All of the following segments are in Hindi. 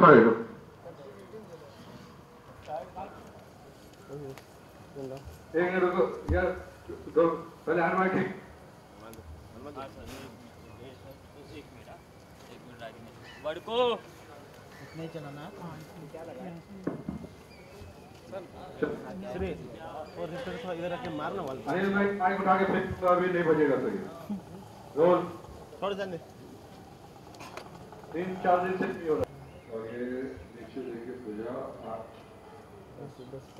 हो एक मिनट रुको यार दो पहले हनुमान ठीक वड़को नहीं चलाना और रिटर्न थोड़ा इधर मारना वाला अनिल भाई माइक उठा के फेंकूँगा अभी नहीं बजेगा तो रोल थोड़ा जाने तीन चार दिन से नहीं हो रहा बस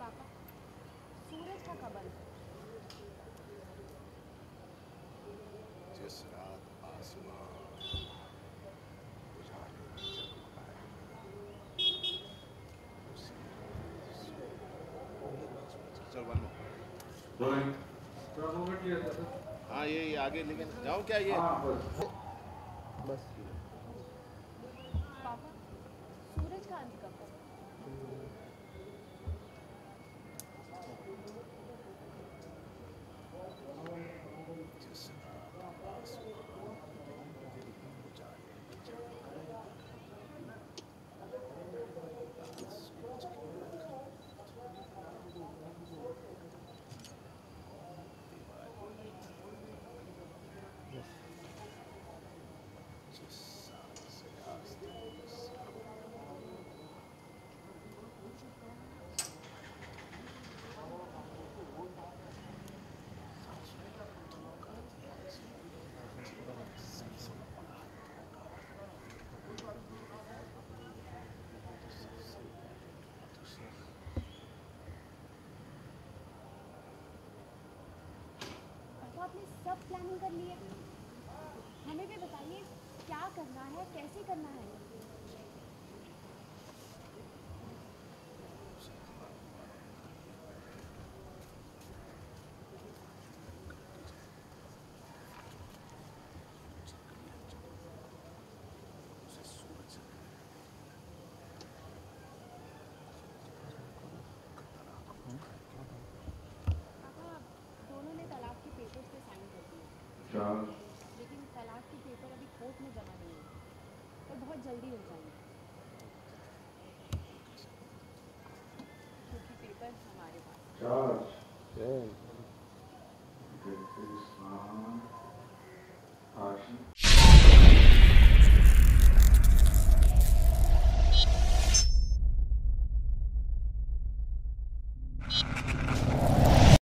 पापा सूरज का जिस रात हाँ ये ये आगे लेकिन जाओ क्या ये? हाँ बस। बस। पापा सूरज का अंत कब आपने सब प्लानिंग कर ली है। हमें भी बताइए, क्या करना है, कैसे करना है उसे सूरज पापा दोनों ने तलाक के पेपर्स पे साइन कर दिए चार लेकिन तलाक के पेपर अभी कोर्ट में जमा नहीं हुए और बहुत जल्दी हो जाएँगे। क्योंकि पेपर हमारे पास। चार स्नान आसन